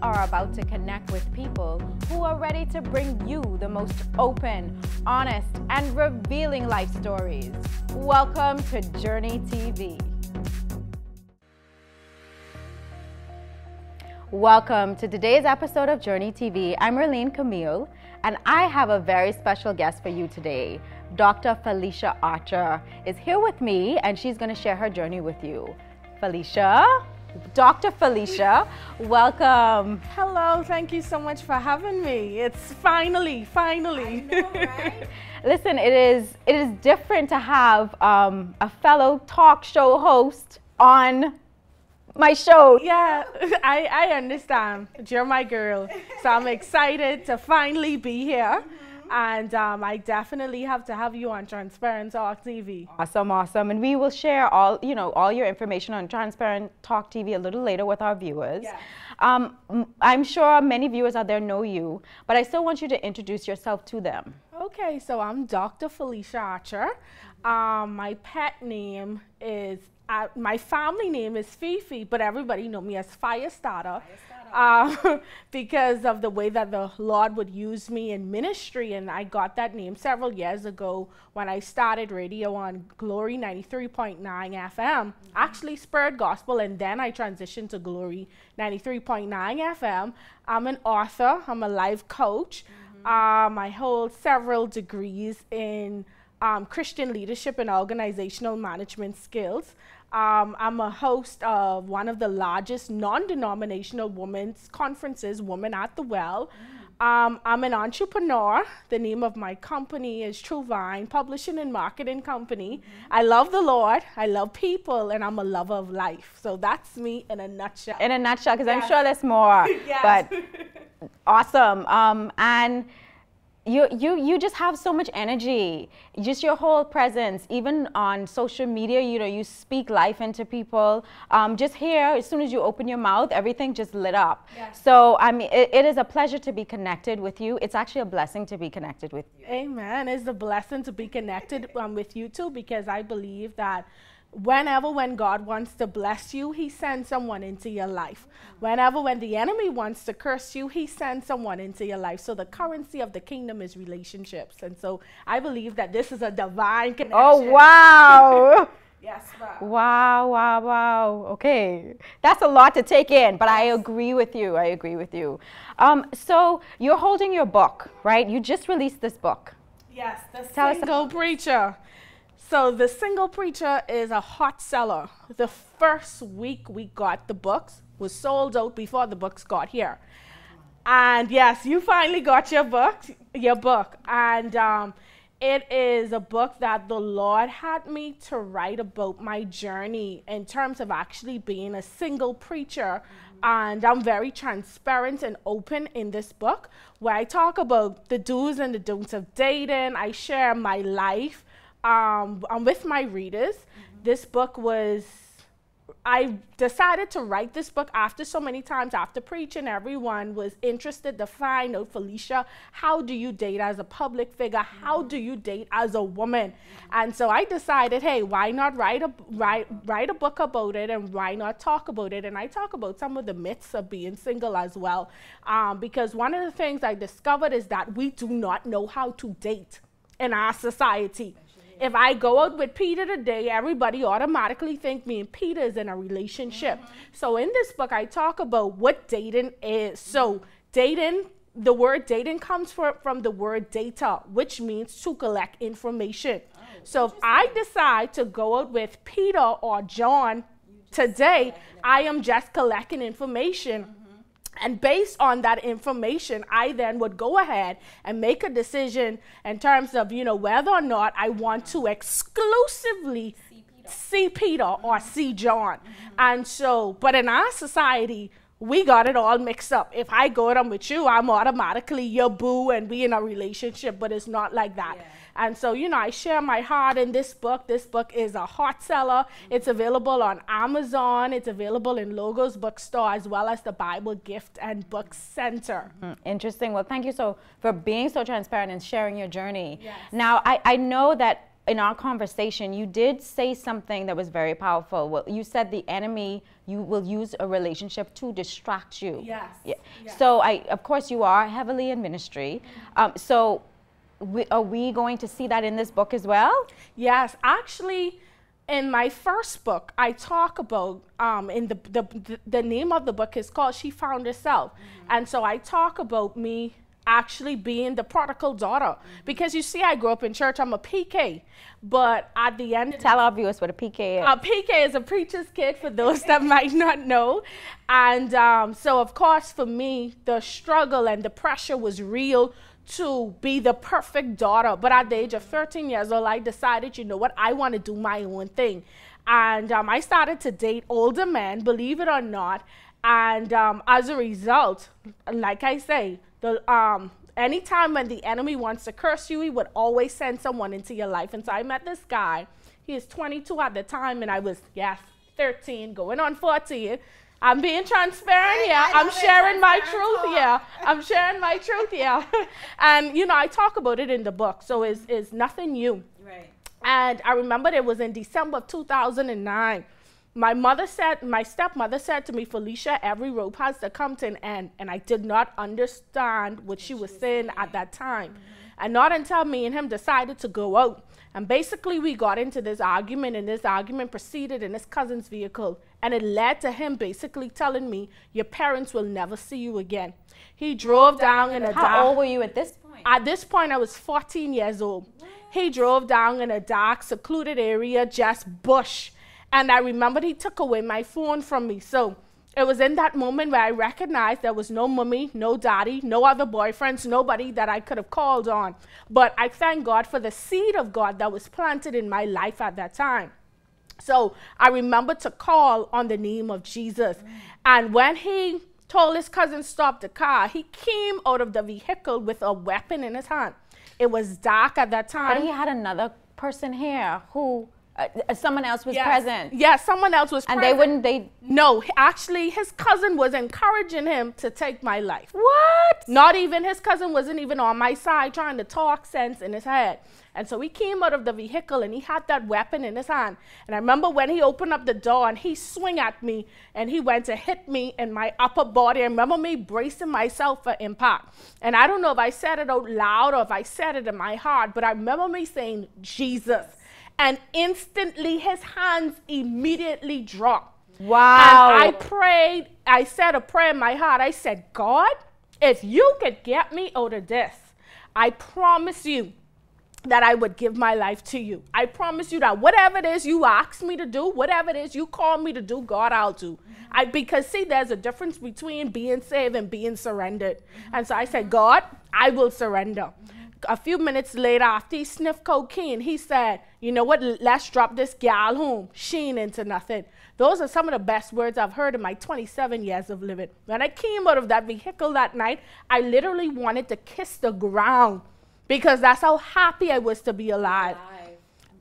are about to connect with people who are ready to bring you the most open, honest, and revealing life stories. Welcome to Journey TV. Welcome to today's episode of Journey TV. I'm Merlene Camille, and I have a very special guest for you today. Dr. Felicia Archer is here with me, and she's going to share her journey with you. Felicia, Dr. Felicia, welcome. Hello, thank you so much for having me. It's finally, finally. Know, right? Listen, it is it is different to have um, a fellow talk show host on my show. Yeah, I, I understand. You're my girl. So I'm excited to finally be here. Mm-hmm. And um, I definitely have to have you on Transparent Talk TV. Awesome, awesome. And we will share all, you know, all your information on Transparent Talk TV a little later with our viewers. Yeah. Um, I'm sure many viewers out there know you, but I still want you to introduce yourself to them. Okay, so I'm Dr. Felicia Archer. Um, my pet name is uh, my family name is Fifi, but everybody know me as Firestarter, uh, because of the way that the Lord would use me in ministry. And I got that name several years ago when I started radio on Glory 93.9 FM, mm-hmm. actually Spirit Gospel, and then I transitioned to Glory 93.9 FM. I'm an author, I'm a life coach. Mm-hmm. Um, I hold several degrees in um, Christian leadership and organizational management skills. Um, I'm a host of one of the largest non-denominational women's conferences, Women at the Well. Mm. Um, I'm an entrepreneur. The name of my company is True Vine Publishing and Marketing Company. Mm-hmm. I love the Lord, I love people, and I'm a lover of life. So that's me in a nutshell. In a nutshell, because yes. I'm sure there's more. yes. But awesome. Um, and you you you just have so much energy. Just your whole presence even on social media you know you speak life into people. Um, just here as soon as you open your mouth everything just lit up. So i mean it, it is a pleasure to be connected with you. It's actually a blessing to be connected with you. Amen. It's a blessing to be connected um, with you too because i believe that whenever when God wants to bless you, he sends someone into your life. Whenever when the enemy wants to curse you, he sends someone into your life. So the currency of the kingdom is relationships. And so I believe that this is a divine connection. Oh wow. yes, ma'am. Wow, wow, wow. Okay. That's a lot to take in, but I agree with you. I agree with you. Um, so you're holding your book, right? You just released this book. Yes, the Tell single us preacher. So the single preacher is a hot seller. The first week we got the books was sold out before the books got here. And yes, you finally got your book, your book. And um, it is a book that the Lord had me to write about my journey in terms of actually being a single preacher. And I'm very transparent and open in this book where I talk about the do's and the don'ts of dating. I share my life um, I'm with my readers. Mm-hmm. This book was, I decided to write this book after so many times, after preaching, everyone was interested to find out, Felicia, how do you date as a public figure? Mm-hmm. How do you date as a woman? Mm-hmm. And so I decided, hey, why not write a, write, write a book about it and why not talk about it? And I talk about some of the myths of being single as well. Um, because one of the things I discovered is that we do not know how to date in our society if I go out with Peter today, everybody automatically think me and Peter is in a relationship. Mm-hmm. So in this book, I talk about what dating is. So dating, the word dating comes for, from the word data, which means to collect information. Oh, so if I decide to go out with Peter or John today, I am just collecting information. Mm-hmm and based on that information, I then would go ahead and make a decision in terms of, you know, whether or not I want to exclusively see Peter, see Peter or see John. Mm-hmm. And so, but in our society, we got it all mixed up. If I go out with you, I'm automatically your boo and we in a relationship, but it's not like that. Yeah. And so, you know, I share my heart in this book. This book is a hot seller. It's available on Amazon. It's available in Logos Bookstore as well as the Bible Gift and Book Center. Mm, interesting. Well, thank you so for being so transparent and sharing your journey. Yes. Now, I, I know that in our conversation, you did say something that was very powerful. Well, you said the enemy you will use a relationship to distract you. Yes. Yeah. yes. So I, of course, you are heavily in ministry. Um, so, we, are we going to see that in this book as well? Yes, actually, in my first book, I talk about um, in the, the the name of the book is called "She Found Herself," mm-hmm. and so I talk about me actually being the prodigal daughter. Mm-hmm. Because you see, I grew up in church, I'm a PK. But at the end, tell our viewers what a PK is. A PK is a preacher's kid for those that might not know. And um, so, of course, for me, the struggle and the pressure was real to be the perfect daughter. But at the age of 13 years old, I decided, you know what, I want to do my own thing. And um, I started to date older men, believe it or not. And um, as a result, like I say, the um anytime when the enemy wants to curse you, he would always send someone into your life. And so I met this guy. He is 22 at the time, and I was yes 13, going on 14. I'm being transparent here. I'm sharing my truth here. I'm sharing my truth here. and you know, I talk about it in the book, so it's, it's nothing new. Right. And I remember it was in December of 2009 my mother said, my stepmother said to me, Felicia, every rope has to come to an end. And I did not understand what she was saying at that time. Mm-hmm. And not until me and him decided to go out. And basically, we got into this argument, and this argument proceeded in his cousin's vehicle. And it led to him basically telling me, Your parents will never see you again. He drove down in a dark. How dark, old were you at this point? At this point, I was 14 years old. What? He drove down in a dark, secluded area, just bush and I remembered he took away my phone from me. So it was in that moment where I recognized there was no mummy, no daddy, no other boyfriends, nobody that I could have called on. But I thank God for the seed of God that was planted in my life at that time. So I remember to call on the name of Jesus. Mm. And when he told his cousin stop the car, he came out of the vehicle with a weapon in his hand. It was dark at that time. But he had another person here who uh, someone else was yes. present. Yes, someone else was and present. they wouldn't, they. No, actually, his cousin was encouraging him to take my life. What? Not even, his cousin wasn't even on my side trying to talk sense in his head. And so he came out of the vehicle and he had that weapon in his hand. And I remember when he opened up the door and he swung at me and he went to hit me in my upper body. I remember me bracing myself for impact. And I don't know if I said it out loud or if I said it in my heart, but I remember me saying, Jesus and instantly his hands immediately dropped. Wow. And I prayed, I said a prayer in my heart. I said, God, if you could get me out of this, I promise you that I would give my life to you. I promise you that whatever it is you ask me to do, whatever it is you call me to do, God, I'll do. I because see, there's a difference between being saved and being surrendered. And so I said, God, I will surrender. A few minutes later, after he sniffed cocaine, he said, You know what? Let's drop this gal home. She ain't into nothing. Those are some of the best words I've heard in my 27 years of living. When I came out of that vehicle that night, I literally wanted to kiss the ground because that's how happy I was to be alive. alive.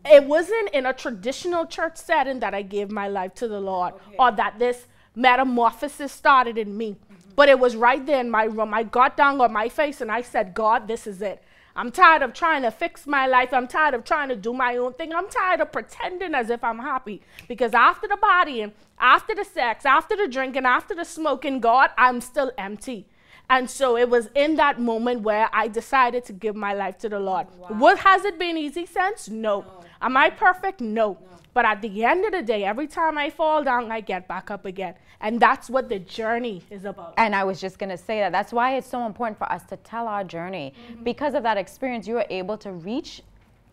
It wasn't in a traditional church setting that I gave my life to the Lord okay. or that this metamorphosis started in me. Mm-hmm. But it was right there in my room. I got down on my face and I said, God, this is it. I'm tired of trying to fix my life. I'm tired of trying to do my own thing. I'm tired of pretending as if I'm happy. Because after the partying, after the sex, after the drinking, after the smoking, God, I'm still empty. And so it was in that moment where I decided to give my life to the Lord. Wow. What has it been easy since? No. no. Am I perfect? No. no. But at the end of the day, every time I fall down, I get back up again. And that's what the journey is about. And I was just going to say that. That's why it's so important for us to tell our journey. Mm-hmm. Because of that experience, you are able to reach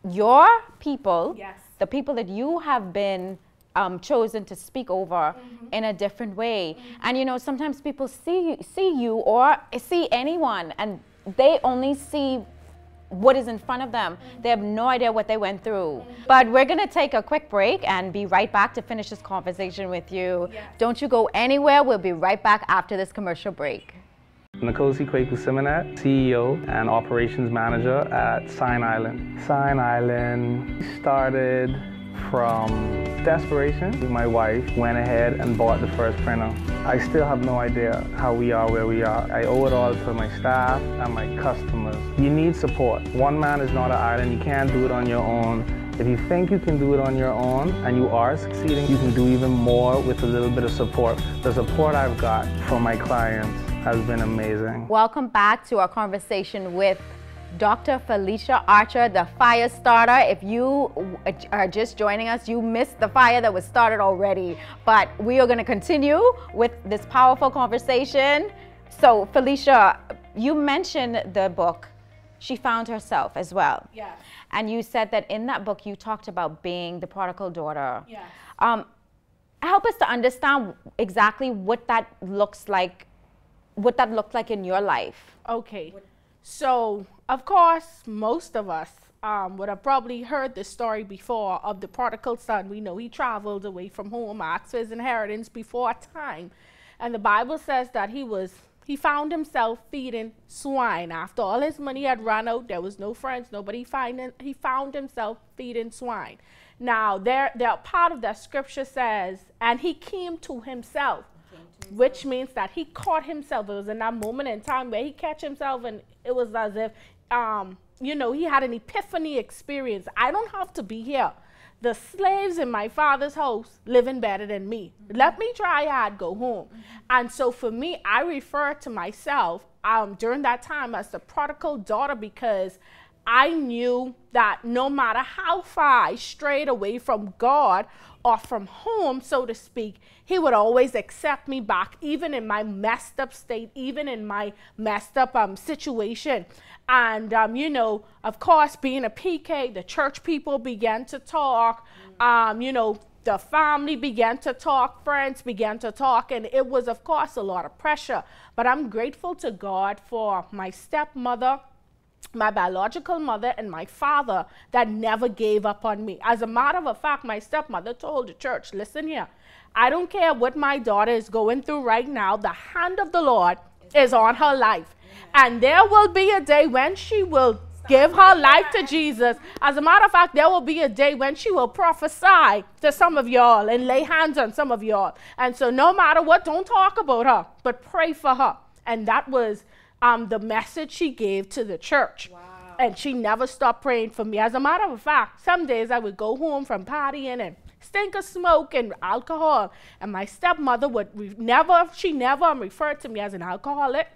your people, yes. the people that you have been um, chosen to speak over mm-hmm. in a different way. Mm-hmm. And you know, sometimes people see see you or see anyone, and they only see what is in front of them. They have no idea what they went through. But we're going to take a quick break and be right back to finish this conversation with you. Don't you go anywhere. We'll be right back after this commercial break. Nkosi Kweku Simonet, CEO and Operations Manager at Sign Island. Sign Island started from desperation. My wife went ahead and bought the first printer. I still have no idea how we are where we are. I owe it all to my staff and my customers. You need support. One man is not an island. You can't do it on your own. If you think you can do it on your own and you are succeeding, you can do even more with a little bit of support. The support I've got from my clients has been amazing. Welcome back to our conversation with Dr. Felicia Archer, the fire starter. If you are just joining us, you missed the fire that was started already. But we are going to continue with this powerful conversation. So, Felicia, you mentioned the book, She Found Herself, as well. Yes. And you said that in that book, you talked about being the prodigal daughter. Yes. Um, help us to understand exactly what that looks like, what that looked like in your life. Okay. So, of course, most of us um, would have probably heard the story before of the prodigal son. We know he traveled away from home, asked for his inheritance before time. And the Bible says that he was he found himself feeding swine. After all his money had run out, there was no friends, nobody finding he found himself feeding swine. Now there there part of that scripture says, and he came to himself which means that he caught himself. It was in that moment in time where he catch himself, and it was as if, um, you know, he had an epiphany experience. I don't have to be here. The slaves in my father's house living better than me. Mm-hmm. Let me try hard, go home. Mm-hmm. And so for me, I refer to myself um, during that time as the prodigal daughter because I knew that no matter how far I strayed away from God or from home, so to speak, He would always accept me back, even in my messed up state, even in my messed up um, situation. And, um, you know, of course, being a PK, the church people began to talk, um, you know, the family began to talk, friends began to talk, and it was, of course, a lot of pressure. But I'm grateful to God for my stepmother my biological mother and my father that never gave up on me. As a matter of fact, my stepmother told the church, listen here, I don't care what my daughter is going through right now, the hand of the Lord is on her life. And there will be a day when she will give her life to Jesus. As a matter of fact, there will be a day when she will prophesy to some of y'all and lay hands on some of y'all. And so, no matter what, don't talk about her, but pray for her. And that was um, the message she gave to the church. Wow. And she never stopped praying for me. As a matter of fact, some days I would go home from partying and stink of smoke and alcohol. And my stepmother would re- never, she never referred to me as an alcoholic,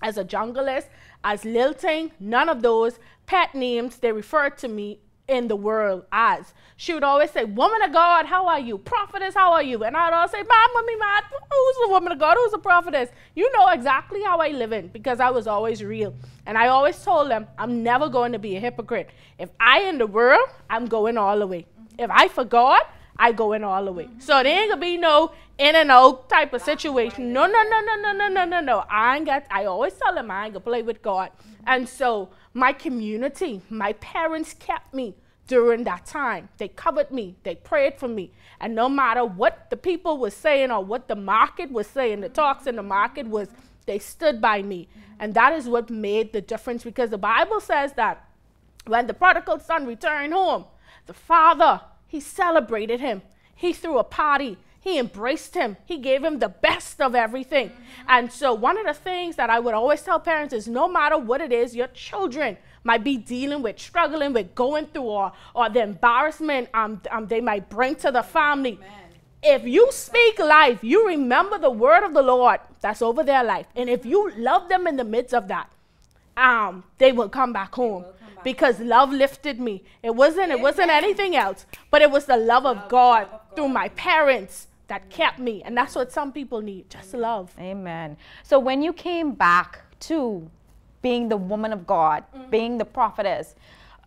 as a junglist, as lilting, none of those pet names. They referred to me in the world eyes. She would always say, Woman of God, how are you? Prophetess, how are you? And I'd always say, Mom, mommy, mom, who's the woman of God? Who's the prophetess? You know exactly how I live in because I was always real. And I always told them, I'm never going to be a hypocrite. If I in the world, I'm going all the way. If I for God, I go in all the way. So there ain't gonna be no in and out type of situation. No, no, no, no, no, no, no, no, no. I ain't got I always tell them I ain't gonna play with God. And so my community, my parents kept me during that time. They covered me, they prayed for me. And no matter what the people were saying or what the market was saying, the talks in the market was, they stood by me. And that is what made the difference because the Bible says that when the prodigal son returned home, the father, he celebrated him. He threw a party. He embraced him. He gave him the best of everything. Mm-hmm. And so, one of the things that I would always tell parents is no matter what it is, your children might be dealing with, struggling with, going through, or, or the embarrassment um, um, they might bring to the family. Amen. If you speak life, you remember the word of the Lord that's over their life. And if you love them in the midst of that, um, they will come back home because love lifted me. It wasn't it wasn't anything else, but it was the love, love of God love of God. through my parents that kept me. And that's what some people need just love. Amen. So when you came back to being the woman of God, mm-hmm. being the prophetess,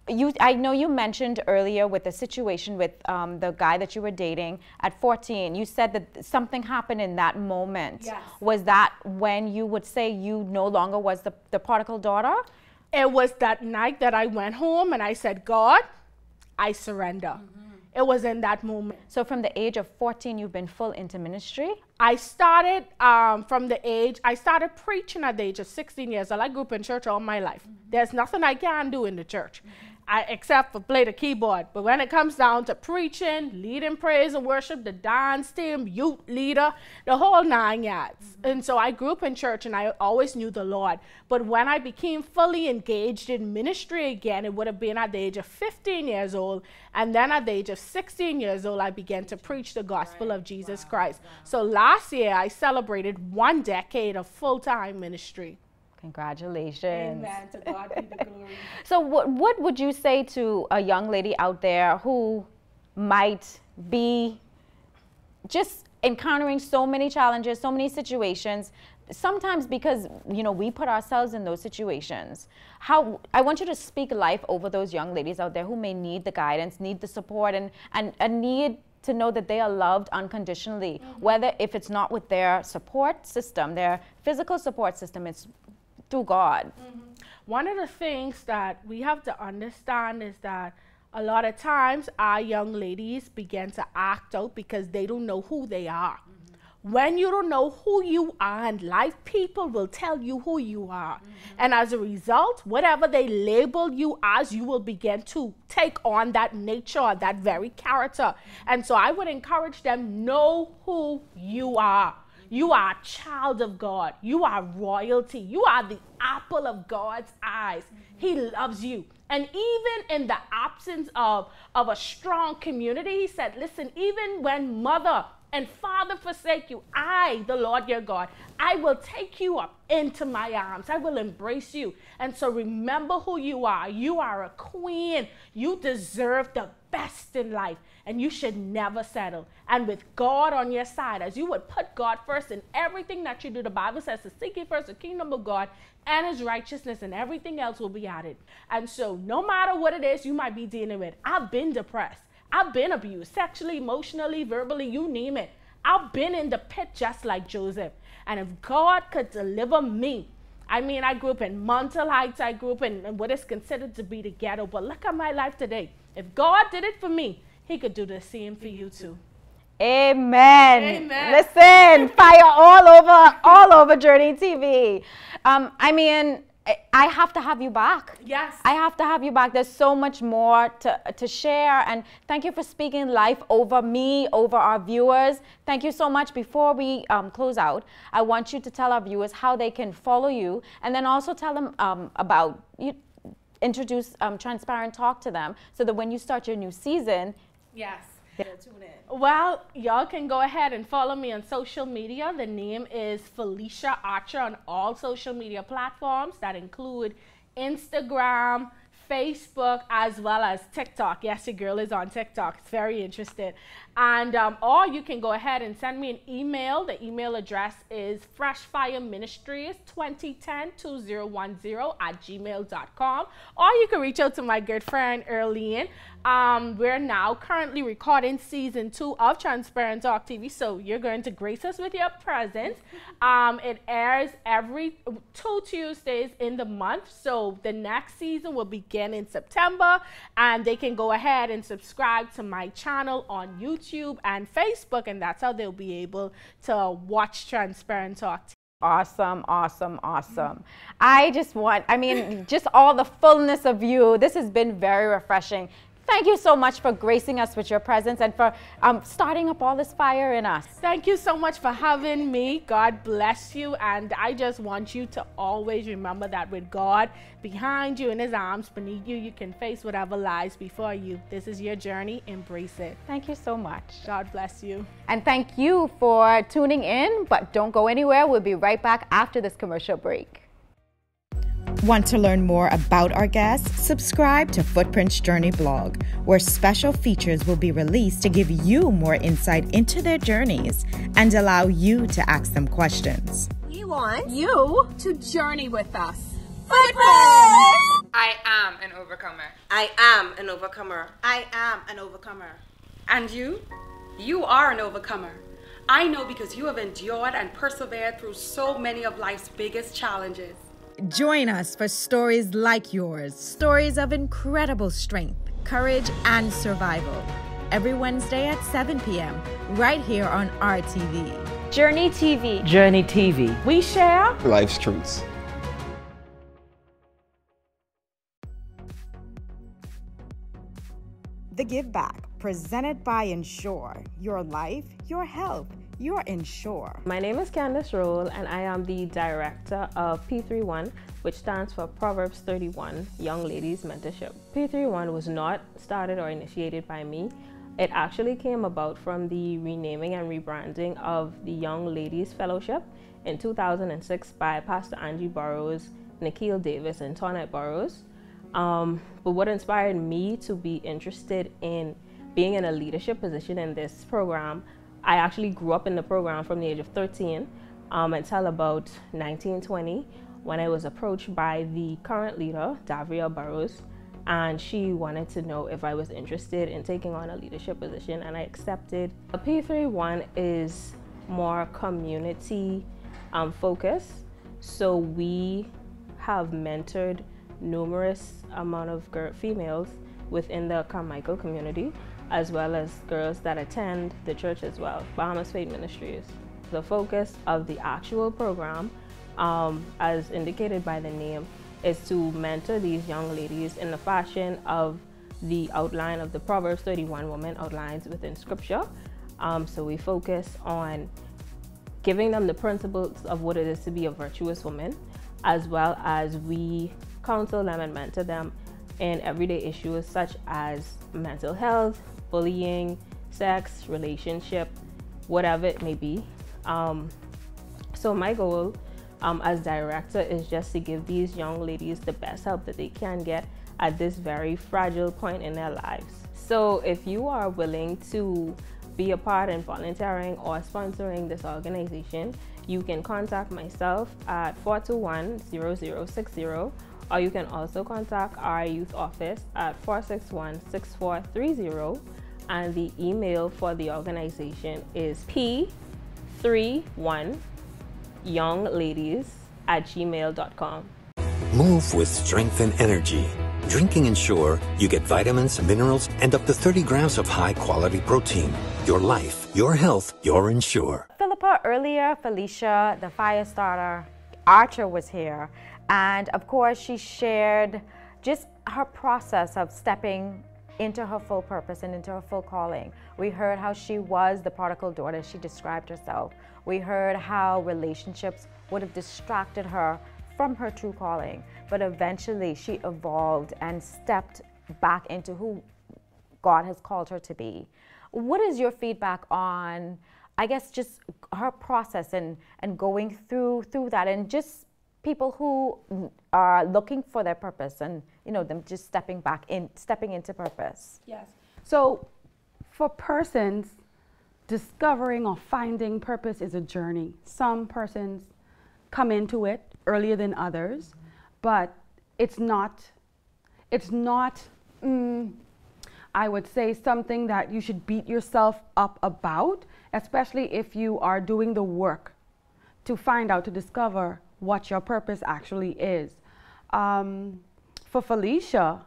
you, I know you mentioned earlier with the situation with um, the guy that you were dating at 14. You said that something happened in that moment. Yes. Was that when you would say you no longer was the, the prodigal daughter? It was that night that I went home and I said, God, I surrender. Mm-hmm. It was in that moment. So from the age of 14, you've been full into ministry? I started um, from the age, I started preaching at the age of 16 years old. I grew up in church all my life. Mm-hmm. There's nothing I can do in the church. Mm-hmm. I except for play the keyboard. But when it comes down to preaching, leading praise and worship, the dance team, youth leader, the whole nine yards. Mm-hmm. And so I grew up in church and I always knew the Lord. But when I became fully engaged in ministry again, it would have been at the age of 15 years old. And then at the age of 16 years old, I began to preach the gospel right. of Jesus wow. Christ. Wow. So last year, I celebrated one decade of full time ministry. Congratulations. Amen. To God be the glory. so, what, what would you say to a young lady out there who might be just encountering so many challenges, so many situations, sometimes because you know we put ourselves in those situations how i want you to speak life over those young ladies out there who may need the guidance need the support and and, and need to know that they are loved unconditionally mm-hmm. whether if it's not with their support system their physical support system it's to God. Mm-hmm. One of the things that we have to understand is that a lot of times our young ladies begin to act out because they don't know who they are. Mm-hmm. When you don't know who you are in life, people will tell you who you are. Mm-hmm. And as a result, whatever they label you as, you will begin to take on that nature, that very character. Mm-hmm. And so I would encourage them know who you are. You are a child of God. You are royalty. You are the apple of God's eyes. Mm-hmm. He loves you. And even in the absence of, of a strong community, he said, Listen, even when mother and father forsake you, I, the Lord your God, I will take you up into my arms. I will embrace you. And so remember who you are. You are a queen. You deserve the best in life and you should never settle. And with God on your side, as you would put God first in everything that you do, the Bible says to seek ye first the kingdom of God and his righteousness, and everything else will be added. And so, no matter what it is you might be dealing with, I've been depressed. I've been abused sexually, emotionally, verbally, you name it. I've been in the pit just like Joseph. And if God could deliver me, I mean, I grew up in Montell Heights, I grew up in what is considered to be the ghetto, but look at my life today. If God did it for me, he could do the same for you too. Amen. Amen. Listen, fire all over, all over Journey TV. Um, I mean, I have to have you back. Yes. I have to have you back. There's so much more to, to share. And thank you for speaking life over me, over our viewers. Thank you so much. Before we um, close out, I want you to tell our viewers how they can follow you and then also tell them um, about you. Introduce um, Transparent Talk to them so that when you start your new season, Yes. Tune in. Well, y'all can go ahead and follow me on social media. The name is Felicia Archer on all social media platforms that include Instagram, Facebook, as well as TikTok. Yes, your girl is on TikTok. It's very interesting. And um, or you can go ahead and send me an email. The email address is freshfireministries2010-2010 at gmail.com. Or you can reach out to my good friend Earlene um, we're now currently recording season two of Transparent Talk TV, so you're going to grace us with your presence. Um, it airs every two Tuesdays in the month, so the next season will begin in September, and they can go ahead and subscribe to my channel on YouTube and Facebook, and that's how they'll be able to watch Transparent Talk TV. Awesome, awesome, awesome. I just want, I mean, just all the fullness of you. This has been very refreshing. Thank you so much for gracing us with your presence and for um, starting up all this fire in us. Thank you so much for having me. God bless you. And I just want you to always remember that with God behind you in his arms, beneath you, you can face whatever lies before you. This is your journey. Embrace it. Thank you so much. God bless you. And thank you for tuning in, but don't go anywhere. We'll be right back after this commercial break. Want to learn more about our guests? Subscribe to Footprints Journey blog, where special features will be released to give you more insight into their journeys and allow you to ask them questions. We want you to journey with us. Footprints! I am an overcomer. I am an overcomer. I am an overcomer. And you? You are an overcomer. I know because you have endured and persevered through so many of life's biggest challenges. Join us for stories like yours, stories of incredible strength, courage, and survival. Every Wednesday at 7 p.m., right here on RTV. Journey TV. Journey TV. We share life's truths. The Give Back, presented by Ensure. Your life, your health, your Ensure. My name is Candace Roll, and I am the director of P31, which stands for Proverbs 31 Young Ladies Mentorship. P31 was not started or initiated by me. It actually came about from the renaming and rebranding of the Young Ladies Fellowship in 2006 by Pastor Angie Burrows, Nikhil Davis, and Tonette Burrows. Um, but what inspired me to be interested in being in a leadership position in this program, I actually grew up in the program from the age of 13 um, until about 1920 when I was approached by the current leader, Davria Burrows, and she wanted to know if I was interested in taking on a leadership position, and I accepted. A P31 is more community um, focused, so we have mentored numerous amount of females within the Carmichael community, as well as girls that attend the church as well, Bahamas Faith Ministries. The focus of the actual program, um, as indicated by the name, is to mentor these young ladies in the fashion of the outline of the Proverbs 31 woman outlines within scripture. Um, so we focus on giving them the principles of what it is to be a virtuous woman, as well as we counsel them and mentor them in everyday issues such as mental health, bullying, sex, relationship, whatever it may be. Um, so my goal um, as director is just to give these young ladies the best help that they can get at this very fragile point in their lives. So if you are willing to be a part in volunteering or sponsoring this organization, you can contact myself at 421-0060 or you can also contact our youth office at 461-6430 and the email for the organization is p31youngladies at gmail.com. Move with strength and energy. Drinking Ensure, you get vitamins, minerals, and up to 30 grams of high quality protein. Your life, your health, your Ensure. Philippa, earlier, Felicia, the fire starter, Archer was here. And of course, she shared just her process of stepping into her full purpose and into her full calling. We heard how she was the prodigal daughter, she described herself. We heard how relationships would have distracted her from her true calling, but eventually she evolved and stepped back into who God has called her to be. What is your feedback on, I guess, just her process and, and going through through that and just people who are looking for their purpose and you know them just stepping back in stepping into purpose yes so for persons discovering or finding purpose is a journey some persons come into it earlier than others mm-hmm. but it's not it's not mm, i would say something that you should beat yourself up about especially if you are doing the work to find out to discover what your purpose actually is. Um, for Felicia,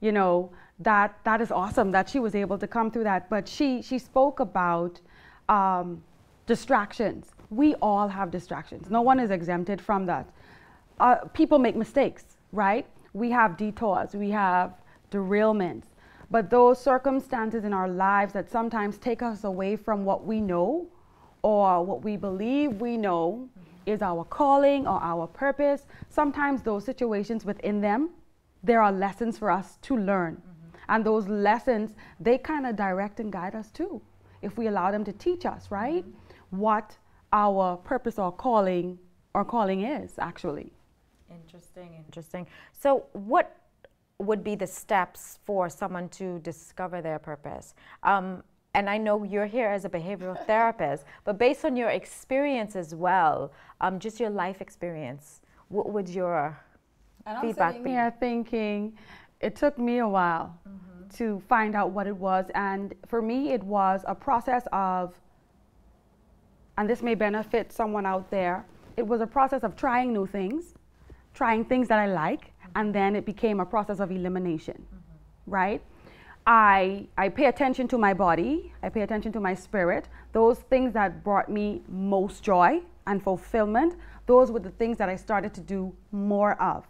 you know, that, that is awesome that she was able to come through that. But she, she spoke about um, distractions. We all have distractions. No one is exempted from that. Uh, people make mistakes, right? We have detours, we have derailments. But those circumstances in our lives that sometimes take us away from what we know or what we believe we know is our calling or our purpose. Sometimes those situations within them, there are lessons for us to learn. Mm-hmm. And those lessons, they kind of direct and guide us too, if we allow them to teach us, right? Mm-hmm. What our purpose or calling or calling is actually. Interesting, interesting. So what would be the steps for someone to discover their purpose? Um, and I know you're here as a behavioral therapist, but based on your experience as well, um, just your life experience, what would your and feedback I'm sitting here thinking, it took me a while mm-hmm. to find out what it was, and for me, it was a process of, and this may benefit someone out there. It was a process of trying new things, trying things that I like, mm-hmm. and then it became a process of elimination, mm-hmm. right? I, I pay attention to my body, I pay attention to my spirit. Those things that brought me most joy and fulfillment, those were the things that I started to do more of.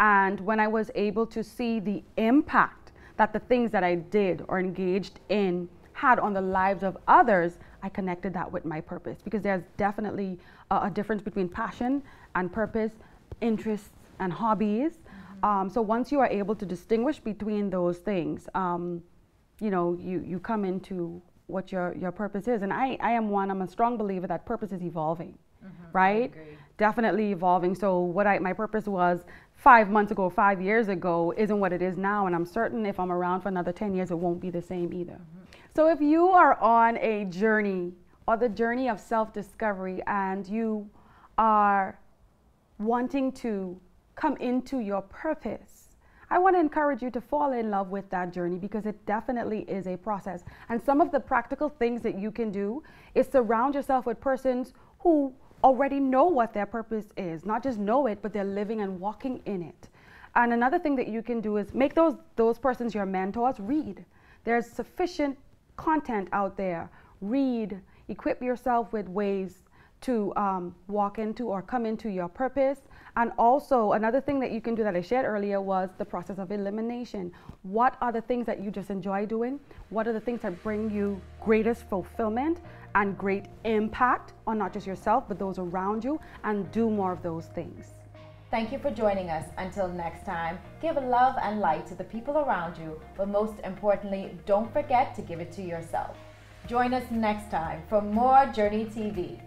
And when I was able to see the impact that the things that I did or engaged in had on the lives of others, I connected that with my purpose because there's definitely a, a difference between passion and purpose, interests and hobbies. Um, so once you are able to distinguish between those things, um, you know, you, you come into what your, your purpose is. And I, I am one, I'm a strong believer that purpose is evolving, mm-hmm, right? Definitely evolving. So what I, my purpose was five months ago, five years ago, isn't what it is now. And I'm certain if I'm around for another 10 years, it won't be the same either. Mm-hmm. So if you are on a journey or the journey of self-discovery and you are wanting to come into your purpose, I want to encourage you to fall in love with that journey because it definitely is a process. And some of the practical things that you can do is surround yourself with persons who already know what their purpose is. Not just know it, but they're living and walking in it. And another thing that you can do is make those, those persons your mentors read. There's sufficient content out there. Read, equip yourself with ways to um, walk into or come into your purpose. And also, another thing that you can do that I shared earlier was the process of elimination. What are the things that you just enjoy doing? What are the things that bring you greatest fulfillment and great impact on not just yourself, but those around you? And do more of those things. Thank you for joining us. Until next time, give love and light to the people around you, but most importantly, don't forget to give it to yourself. Join us next time for more Journey TV.